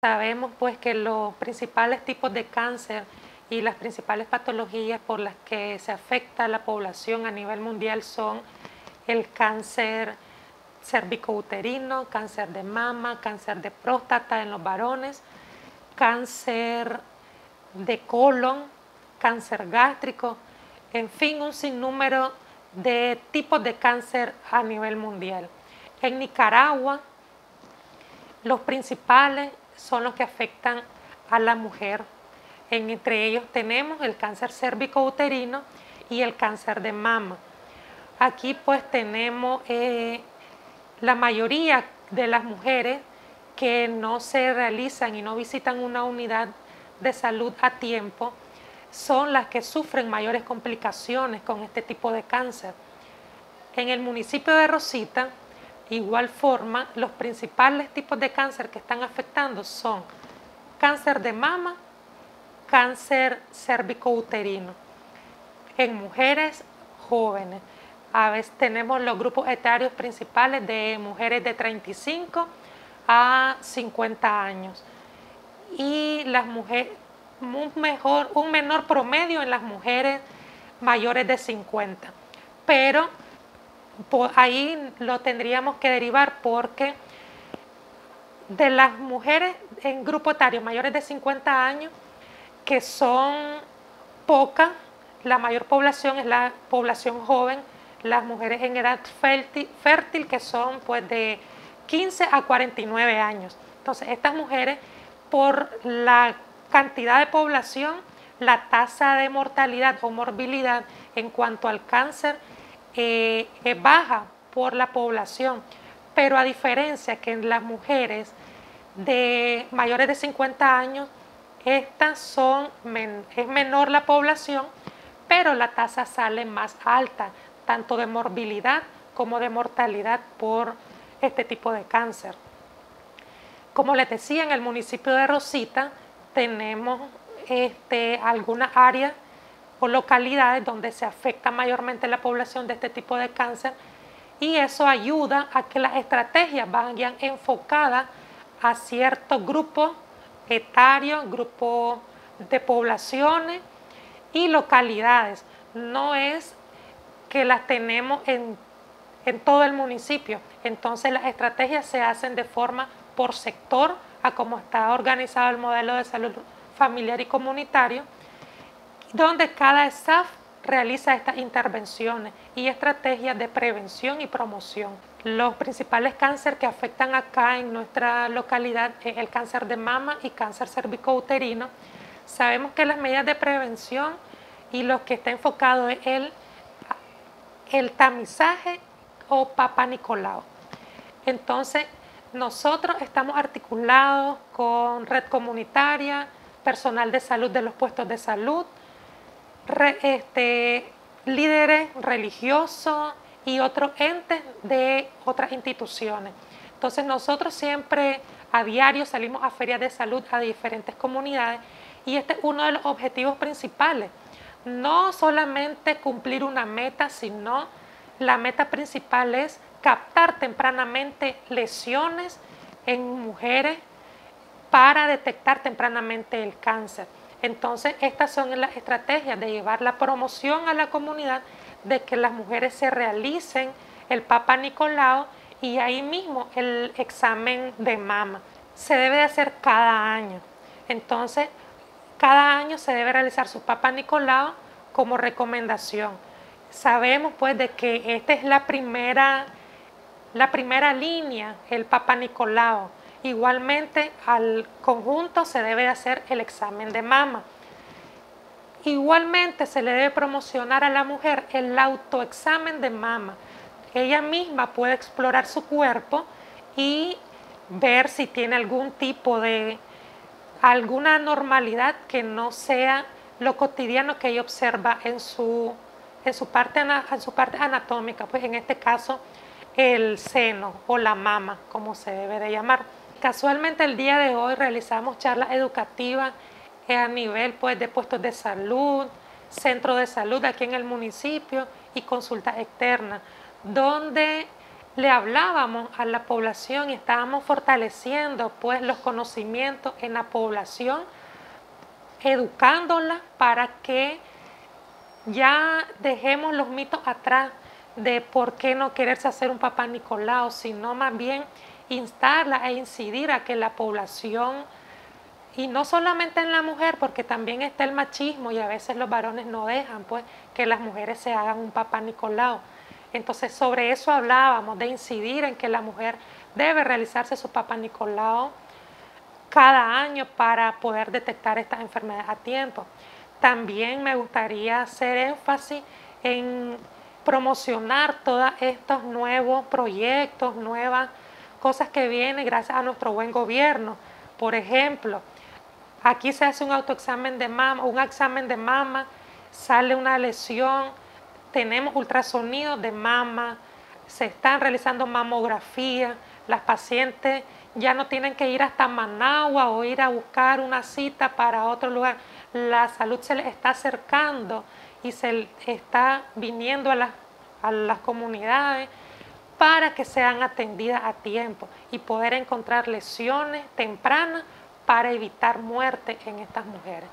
Sabemos pues que los principales tipos de cáncer y las principales patologías por las que se afecta a la población a nivel mundial son el cáncer cervicouterino, cáncer de mama, cáncer de próstata en los varones, cáncer de colon, cáncer gástrico, en fin, un sinnúmero de tipos de cáncer a nivel mundial. En Nicaragua, los principales son los que afectan a la mujer. entre ellos tenemos el cáncer cérvico-uterino y el cáncer de mama. Aquí pues tenemos eh, la mayoría de las mujeres que no se realizan y no visitan una unidad de salud a tiempo son las que sufren mayores complicaciones con este tipo de cáncer. En el municipio de Rosita, igual forma, los principales tipos de cáncer que están afectando son cáncer de mama, cáncer cérvico-uterino, en mujeres jóvenes. A veces tenemos los grupos etarios principales de mujeres de 35 a 50 años y las mujeres un, un menor promedio en las mujeres mayores de 50. Pero ahí lo tendríamos que derivar porque de las mujeres en grupo etario mayores de 50 años, que son pocas, la mayor población es la población joven, las mujeres en edad fértil, fértil que son pues de 15 a 49 años. Entonces, estas mujeres, por la cantidad de población, la tasa de mortalidad o morbilidad en cuanto al cáncer eh, es baja por la población, pero a diferencia que en las mujeres de mayores de 50 años, estas son, es menor la población, pero la tasa sale más alta, tanto de morbilidad como de mortalidad por este tipo de cáncer. Como les decía, en el municipio de Rosita tenemos este, algunas áreas o localidades donde se afecta mayormente la población de este tipo de cáncer y eso ayuda a que las estrategias vayan enfocadas a ciertos grupos etarios, grupos de poblaciones y localidades. No es que las tenemos en en todo el municipio. Entonces las estrategias se hacen de forma por sector, a cómo está organizado el modelo de salud familiar y comunitario, donde cada staff realiza estas intervenciones y estrategias de prevención y promoción. Los principales cánceres que afectan acá en nuestra localidad es el cáncer de mama y cáncer cervicouterino. Sabemos que las medidas de prevención y lo que está enfocado es el, el tamizaje o Papa Nicolau. Entonces, nosotros estamos articulados con red comunitaria, personal de salud de los puestos de salud, este, líderes religiosos y otros entes de otras instituciones. Entonces nosotros siempre a diario salimos a ferias de salud a diferentes comunidades y este es uno de los objetivos principales. No solamente cumplir una meta, sino la meta principal es captar tempranamente lesiones en mujeres para detectar tempranamente el cáncer. Entonces, estas son las estrategias de llevar la promoción a la comunidad de que las mujeres se realicen el Papa Nicolau y ahí mismo el examen de mama. Se debe hacer cada año. Entonces, cada año se debe realizar su Papa Nicolau como recomendación sabemos pues de que esta es la primera, la primera línea, el Papa Nicolau. Igualmente al conjunto se debe hacer el examen de mama. Igualmente se le debe promocionar a la mujer el autoexamen de mama. Ella misma puede explorar su cuerpo y ver si tiene algún tipo de alguna normalidad que no sea lo cotidiano que ella observa en su en su parte, en su parte anatómica, pues en este caso el seno o la mama, como se debe de llamar. Casualmente el día de hoy realizamos charlas educativas a nivel pues, de puestos de salud, centro de salud aquí en el municipio y consulta externa, donde le hablábamos a la población y estábamos fortaleciendo pues los conocimientos en la población, educándola para que ya dejemos los mitos atrás de por qué no quererse hacer un papá Nicolau, sino más bien instarla e incidir a que la población, y no solamente en la mujer, porque también está el machismo y a veces los varones no dejan pues que las mujeres se hagan un papá Nicolau. Entonces sobre eso hablábamos, de incidir en que la mujer debe realizarse su papá Nicolau cada año para poder detectar estas enfermedades a tiempo. También me gustaría hacer énfasis en promocionar todos estos nuevos proyectos, nuevas cosas que vienen gracias a nuestro buen gobierno. Por ejemplo, aquí se hace un autoexamen de mama, un examen de mama, sale una lesión, tenemos ultrasonidos de mama, se están realizando mamografía, las pacientes ya no tienen que ir hasta Managua o ir a buscar una cita para otro lugar. La salud se les está acercando y se está viniendo a las, a las comunidades para que sean atendidas a tiempo y poder encontrar lesiones tempranas para evitar muerte en estas mujeres.